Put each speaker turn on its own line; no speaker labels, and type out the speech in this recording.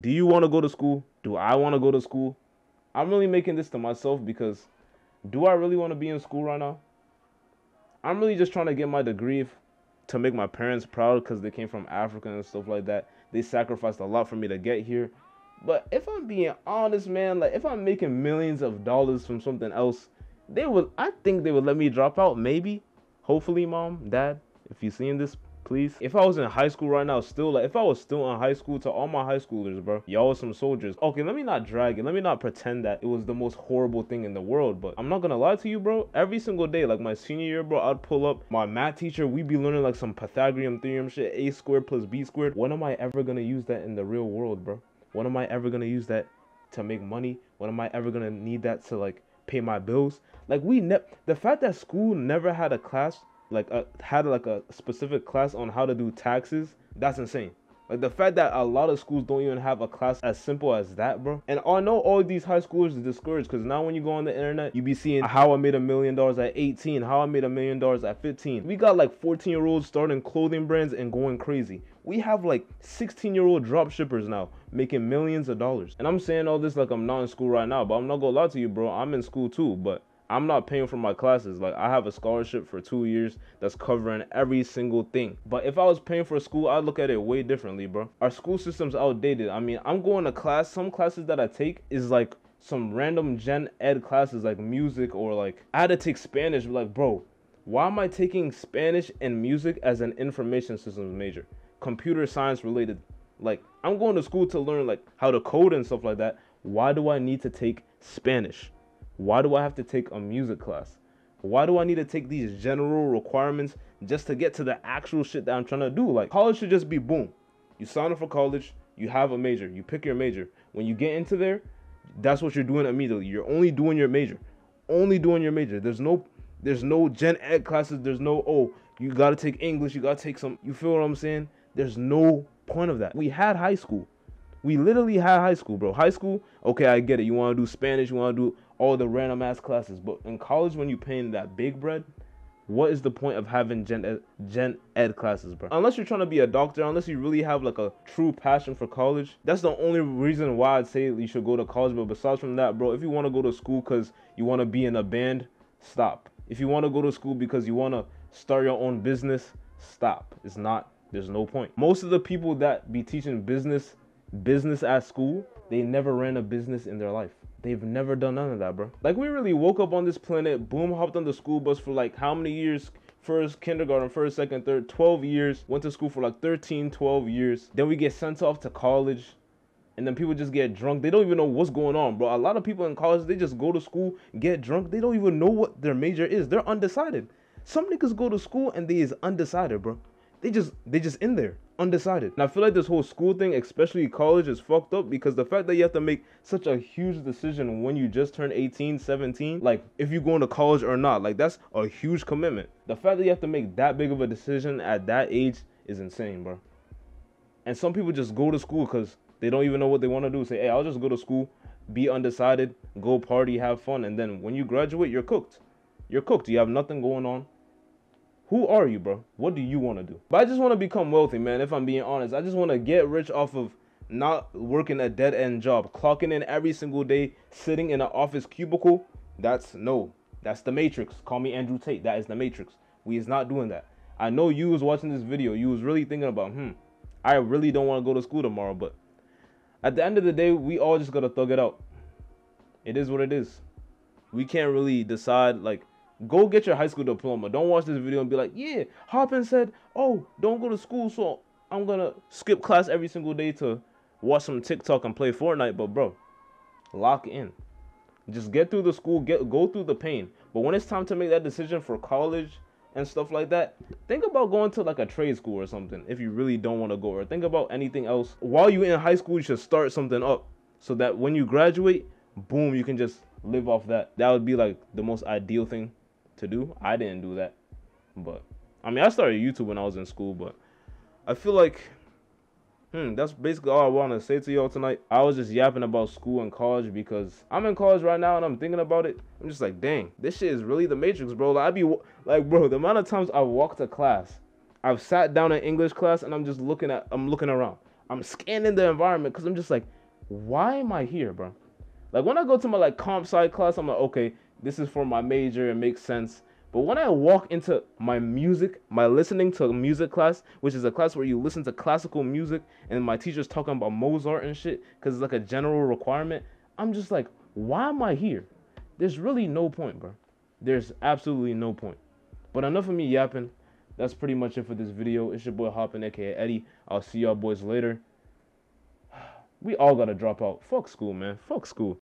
Do you want to go to school? Do I want to go to school? I'm really making this to myself because do I really want to be in school right now? I'm really just trying to get my degree to make my parents proud because they came from Africa and stuff like that. They sacrificed a lot for me to get here. But if I'm being honest, man, like if I'm making millions of dollars from something else, they would I think they would let me drop out, maybe. Hopefully, mom, dad, if you're seeing this, please. If I was in high school right now, still like if I was still in high school to all my high schoolers, bro, y'all some soldiers. Okay, let me not drag it. Let me not pretend that it was the most horrible thing in the world. But I'm not gonna lie to you, bro. Every single day, like my senior year, bro, I'd pull up my math teacher. We'd be learning like some Pythagorean theorem shit, a squared plus b squared. When am I ever gonna use that in the real world, bro? When am I ever gonna use that to make money? When am I ever gonna need that to like pay my bills? Like we ne- the fact that school never had a class like a, had like a specific class on how to do taxes, that's insane. Like the fact that a lot of schools don't even have a class as simple as that, bro. And I know all these high schoolers are discouraged because now when you go on the internet, you be seeing how I made a million dollars at 18, how I made a million dollars at 15. We got like 14 year olds starting clothing brands and going crazy. We have like 16 year old drop shippers now making millions of dollars. And I'm saying all this like I'm not in school right now, but I'm not gonna lie to you, bro. I'm in school too, but I'm not paying for my classes. Like I have a scholarship for two years that's covering every single thing. But if I was paying for school, I'd look at it way differently, bro. Our school system's outdated. I mean, I'm going to class. Some classes that I take is like some random gen ed classes like music or like I had to take Spanish. Like, bro, why am I taking Spanish and music as an information systems major? Computer science related. Like, I'm going to school to learn like how to code and stuff like that. Why do I need to take Spanish? Why do I have to take a music class? Why do I need to take these general requirements just to get to the actual shit that I'm trying to do? Like, college should just be boom. You sign up for college, you have a major, you pick your major. When you get into there, that's what you're doing immediately. You're only doing your major. Only doing your major. There's no there's no gen ed classes, there's no oh, you gotta take English, you gotta take some you feel what I'm saying? There's no point of that. We had high school. We literally had high school, bro. High school, okay, I get it. You want to do Spanish, you want to do all the random ass classes. But in college, when you're paying that big bread, what is the point of having gen ed, gen ed classes, bro? Unless you're trying to be a doctor, unless you really have like a true passion for college, that's the only reason why I'd say you should go to college. But besides from that, bro, if you want to go to school because you want to be in a band, stop. If you want to go to school because you want to start your own business, stop. It's not. There's no point. Most of the people that be teaching business, business at school, they never ran a business in their life. They've never done none of that, bro. Like we really woke up on this planet, boom, hopped on the school bus for like how many years? First kindergarten, first, second, third, 12 years. Went to school for like 13, 12 years. Then we get sent off to college. And then people just get drunk. They don't even know what's going on, bro. A lot of people in college, they just go to school, get drunk. They don't even know what their major is. They're undecided. Some niggas go to school and they is undecided, bro. They just they just in there undecided. And I feel like this whole school thing, especially college, is fucked up because the fact that you have to make such a huge decision when you just turn 18, 17, like if you're going to college or not, like that's a huge commitment. The fact that you have to make that big of a decision at that age is insane, bro. And some people just go to school because they don't even know what they want to do. Say, hey, I'll just go to school, be undecided, go party, have fun, and then when you graduate, you're cooked. You're cooked. You have nothing going on. Who are you, bro? What do you want to do? But I just want to become wealthy, man. If I'm being honest, I just want to get rich off of not working a dead end job, clocking in every single day, sitting in an office cubicle. That's no, that's the Matrix. Call me Andrew Tate. That is the Matrix. We is not doing that. I know you was watching this video. You was really thinking about, hmm, I really don't want to go to school tomorrow. But at the end of the day, we all just gotta thug it out. It is what it is. We can't really decide like Go get your high school diploma. Don't watch this video and be like, yeah, Hoppin said, oh, don't go to school, so I'm gonna skip class every single day to watch some TikTok and play Fortnite. But bro, lock in. Just get through the school, get go through the pain. But when it's time to make that decision for college and stuff like that, think about going to like a trade school or something if you really don't want to go. Or think about anything else. While you're in high school, you should start something up so that when you graduate, boom, you can just live off that. That would be like the most ideal thing to do. I didn't do that, but I mean, I started YouTube when I was in school, but I feel like, hmm, that's basically all I want to say to y'all tonight. I was just yapping about school and college because I'm in college right now and I'm thinking about it. I'm just like, dang, this shit is really the Matrix, bro. Like, I be like, bro, the amount of times I walk to class, I've sat down in English class and I'm just looking at, I'm looking around. I'm scanning the environment because I'm just like, why am I here, bro? Like when I go to my like comp sci class, I'm like, okay, this is for my major, it makes sense. But when I walk into my music, my listening to music class, which is a class where you listen to classical music, and my teacher's talking about Mozart and shit, because it's like a general requirement, I'm just like, why am I here? There's really no point, bro. There's absolutely no point. But enough of me yapping. That's pretty much it for this video. It's your boy Hoppin, aka Eddy. I'll see y'all boys later. We all gotta drop out. Fuck school, man. Fuck school.